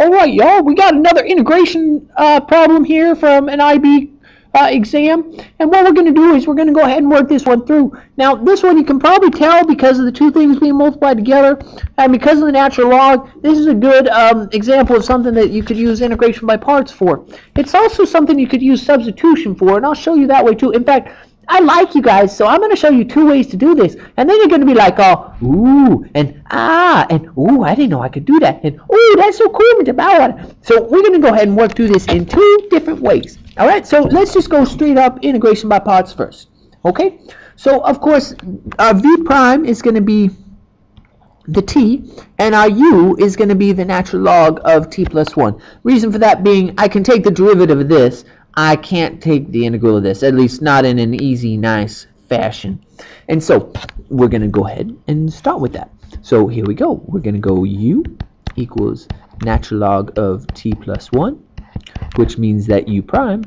All right, y'all, we got another integration uh, problem here from an IB uh, exam. And what we're going to do is we're going to go ahead and work this one through. Now, this one you can probably tell because of the two things being multiplied together and because of the natural log, this is a good um, example of something that you could use integration by parts for. It's also something you could use substitution for, and I'll show you that way too. In fact, I like you guys, so I'm going to show you two ways to do this. And then you're going to be like, oh, ooh, and ah, and ooh, I didn't know I could do that. And ooh, that's so cool, Mr. Bauer. So we're going to go ahead and work through this in two different ways. All right, so let's just go straight up integration by parts first. Okay, so of course, our v prime is going to be the t, and our u is going to be the natural log of t plus 1. Reason for that being, I can take the derivative of this, I can't take the integral of this, at least not in an easy, nice fashion. And so we're going to go ahead and start with that. So here we go. We're going to go u equals natural log of t plus 1, which means that u prime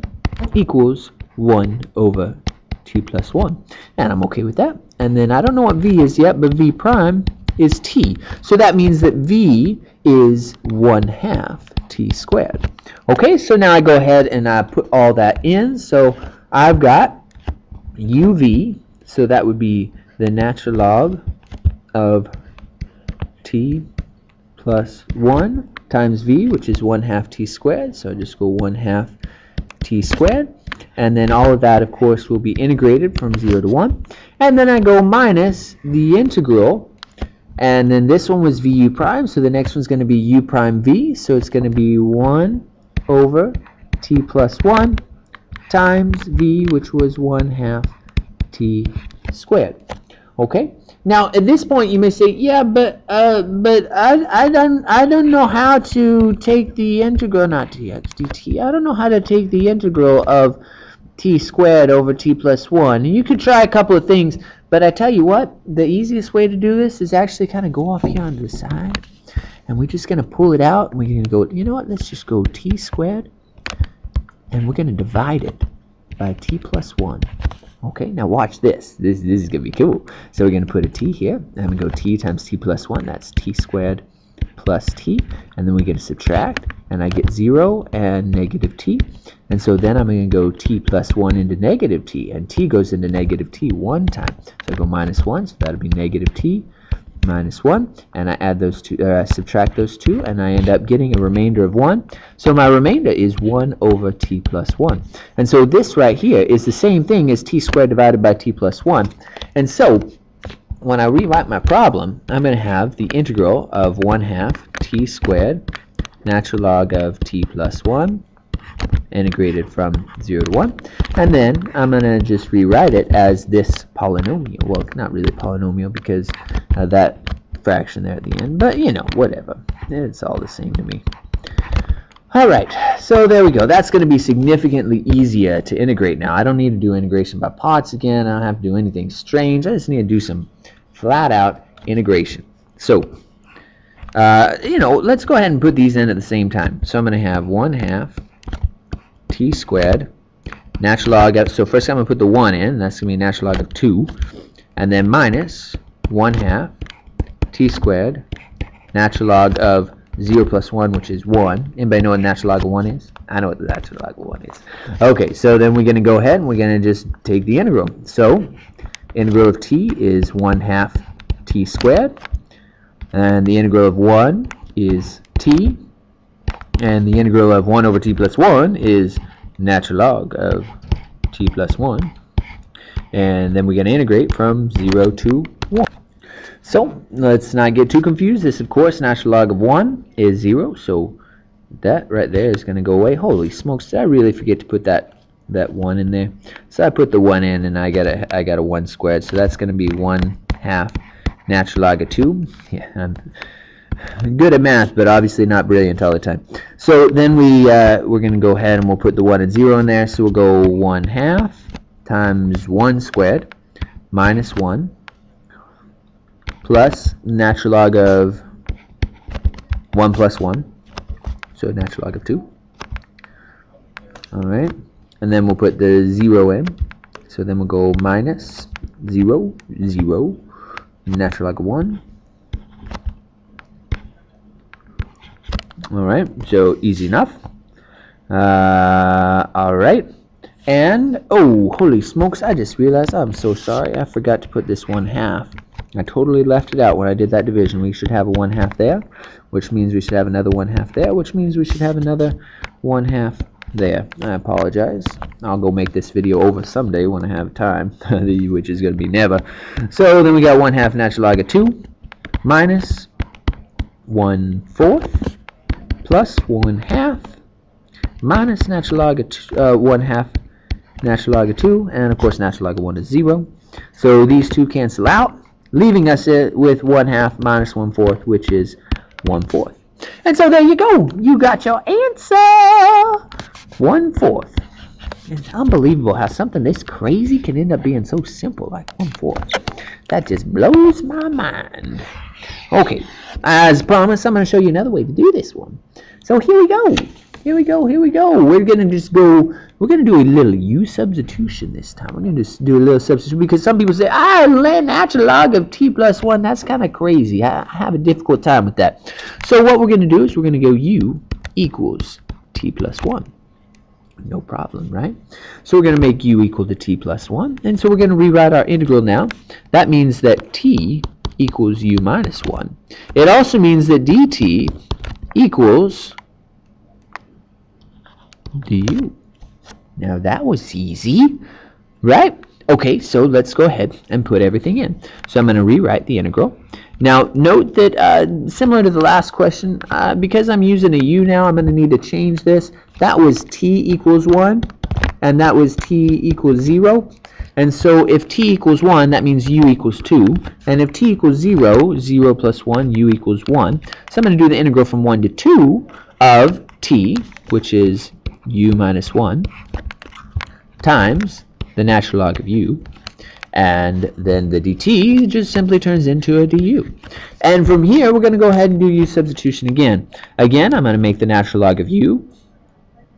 equals 1 over t plus 1. And I'm okay with that. And then I don't know what v is yet, but v prime is t. So that means that v is 1 half t squared. Okay, so now I go ahead and I put all that in. So I've got uv, so that would be the natural log of t plus 1 times v, which is 1 half t squared. So I just go 1 half t squared. And then all of that, of course, will be integrated from 0 to 1. And then I go minus the integral and then this one was VU prime, so the next one's going to be U prime V, so it's going to be 1 over T plus 1 times V, which was 1 half T squared. Okay? Now, at this point, you may say, yeah, but uh, but I, I, don't, I don't know how to take the integral, not dx dt, I don't know how to take the integral of t squared over t plus 1. And you could try a couple of things, but I tell you what, the easiest way to do this is actually kind of go off here on the side. And we're just going to pull it out. And we're going to go, you know what, let's just go t squared. And we're going to divide it by t plus 1. Okay, now watch this. This, this is going to be cool. So we're going to put a t here. And to go t times t plus 1. That's t squared plus t. And then we get to subtract. And I get 0 and negative t. And so then I'm going to go t plus 1 into negative t, and t goes into negative t one time. So I go minus 1, so that'll be negative t minus 1, and I add those two, uh, subtract those two, and I end up getting a remainder of 1. So my remainder is 1 over t plus 1. And so this right here is the same thing as t squared divided by t plus 1. And so when I rewrite my problem, I'm going to have the integral of 1 half t squared natural log of t plus 1 integrated from 0 to 1. And then I'm going to just rewrite it as this polynomial. Well, not really polynomial because uh, that fraction there at the end. But, you know, whatever. It's all the same to me. Alright, so there we go. That's going to be significantly easier to integrate now. I don't need to do integration by parts again. I don't have to do anything strange. I just need to do some flat-out integration. So, uh, you know, let's go ahead and put these in at the same time. So I'm going to have 1 half t squared natural log of, so first I'm going to put the 1 in, that's going to be natural log of 2, and then minus 1 half t squared natural log of 0 plus 1, which is 1. Anybody know what natural log of 1 is? I know what the natural log of 1 is. Okay, so then we're going to go ahead and we're going to just take the integral. So, integral of t is 1 half t squared, and the integral of 1 is t, and the integral of 1 over t plus 1 is natural log of t plus 1. And then we're going to integrate from 0 to 1. So let's not get too confused. This, of course, natural log of 1 is 0. So that right there is going to go away. Holy smokes, did I really forget to put that that 1 in there? So I put the 1 in and I got a, I got a 1 squared. So that's going to be 1 half natural log of 2. Yeah, I'm, good at math, but obviously not brilliant all the time. So then we, uh, we're going to go ahead and we'll put the 1 and 0 in there. So we'll go 1 half times 1 squared minus 1 plus natural log of 1 plus 1. So natural log of 2. Alright. And then we'll put the 0 in. So then we'll go minus 0, 0, natural log 1 All right, so easy enough. Uh, all right. And, oh, holy smokes, I just realized, I'm so sorry, I forgot to put this one half. I totally left it out when I did that division. We should have a one half there, which means we should have another one half there, which means we should have another one half there. I apologize. I'll go make this video over someday when I have time, which is going to be never. So then we got 1 half natural log of 2 minus 1 fourth plus 1 half minus natural log of two, uh, 1 half natural log of 2 and of course natural log of 1 is 0. So these two cancel out leaving us with 1 half minus 1 fourth which is 1 fourth. And so there you go. You got your answer. One fourth. It's unbelievable how something this crazy can end up being so simple, like one fourth. That just blows my mind. Okay, as promised, I'm going to show you another way to do this one. So here we go. Here we go. Here we go. We're going to just go. We're going to do a little U substitution this time. We're going to just do a little substitution because some people say, ah, natural log of t plus 1. That's kind of crazy. I have a difficult time with that. So what we're going to do is we're going to go U equals t plus 1 no problem, right? So we're going to make u equal to t plus 1. And so we're going to rewrite our integral now. That means that t equals u minus 1. It also means that dt equals du. Now that was easy, right? Okay, so let's go ahead and put everything in. So I'm going to rewrite the integral. Now, note that uh, similar to the last question, uh, because I'm using a u now, I'm going to need to change this. That was t equals 1, and that was t equals 0. And so if t equals 1, that means u equals 2. And if t equals 0, 0 plus 1, u equals 1. So I'm going to do the integral from 1 to 2 of t, which is u minus 1, times the natural log of u and then the dt just simply turns into a du. And from here, we're going to go ahead and do u substitution again. Again, I'm going to make the natural log of u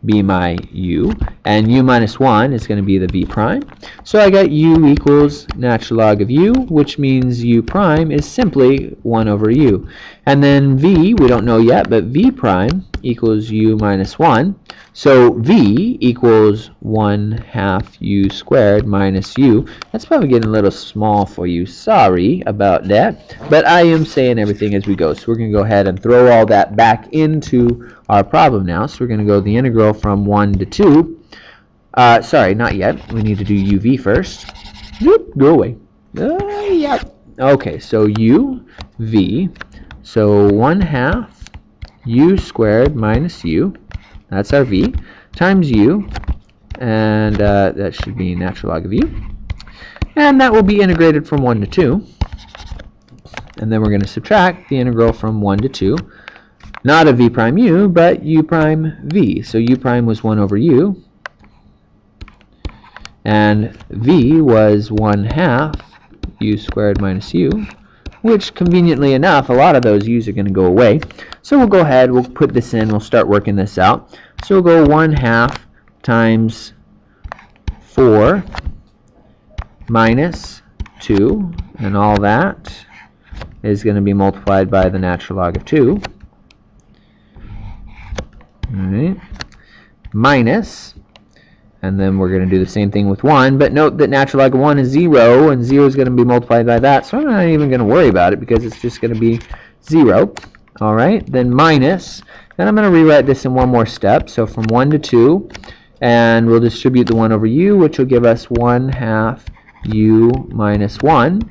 be my u, and u minus 1 is going to be the v prime. So I got u equals natural log of u, which means u prime is simply 1 over u. And then v, we don't know yet, but v prime equals u minus 1. So v equals 1 half u squared minus u. That's probably getting a little small for you. Sorry about that. But I am saying everything as we go. So we're going to go ahead and throw all that back into our problem now. So we're going to go the integral from 1 to 2. Uh, sorry, not yet. We need to do uv first. Whoop, go away. Uh, yep. Okay, so u, v. So 1 half u squared minus u that's our v, times u, and uh, that should be natural log of u. And that will be integrated from 1 to 2. And then we're going to subtract the integral from 1 to 2. Not of v prime u, but u prime v. So u prime was 1 over u. And v was 1 half u squared minus u which conveniently enough, a lot of those u's are going to go away. So we'll go ahead, we'll put this in, we'll start working this out. So we'll go 1 half times 4 minus 2, and all that is going to be multiplied by the natural log of 2. All right. Minus and then we're going to do the same thing with 1. But note that natural log of 1 is 0, and 0 is going to be multiplied by that. So I'm not even going to worry about it because it's just going to be 0. All right, then minus. Then I'm going to rewrite this in one more step. So from 1 to 2, and we'll distribute the 1 over u, which will give us 1 half u minus 1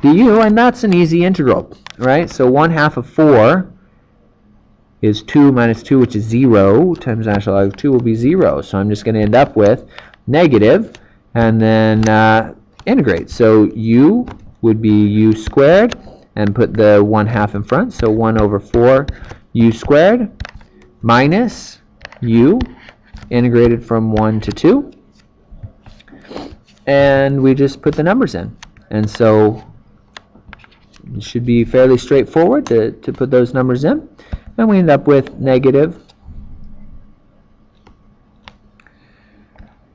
du, and that's an easy integral, right? So 1 half of 4 is 2 minus 2, which is 0, times natural log of 2 will be 0. So I'm just going to end up with negative, and then uh, integrate. So u would be u squared, and put the 1 half in front, so 1 over 4 u squared, minus u, integrated from 1 to 2, and we just put the numbers in. And so it should be fairly straightforward to, to put those numbers in and we end up with negative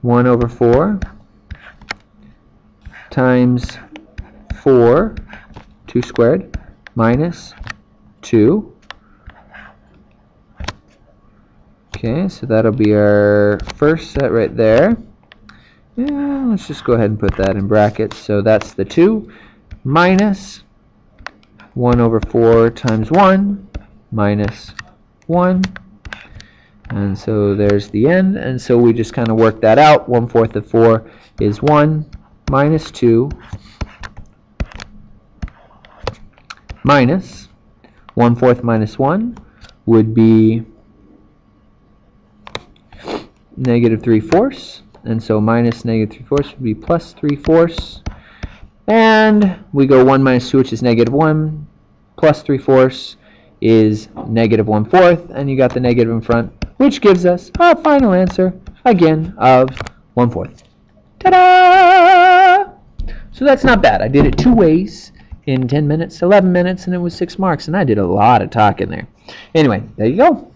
1 over 4 times 4, 2 squared, minus 2 Okay, so that'll be our first set right there. Yeah, let's just go ahead and put that in brackets. So that's the 2 minus 1 over 4 times 1 minus 1. And so there's the end. And so we just kind of work that out. 1 fourth of 4 is 1 minus 2 minus 1 fourth minus 1 would be negative 3 fourths. And so minus negative 3 fourths would be plus 3 fourths. And we go 1 minus 2, which is negative 1, plus 3 fourths is negative 1 fourth, and you got the negative in front, which gives us our final answer, again, of 1 fourth. Ta-da! So that's not bad. I did it two ways in 10 minutes, 11 minutes, and it was 6 marks, and I did a lot of talking there. Anyway, there you go.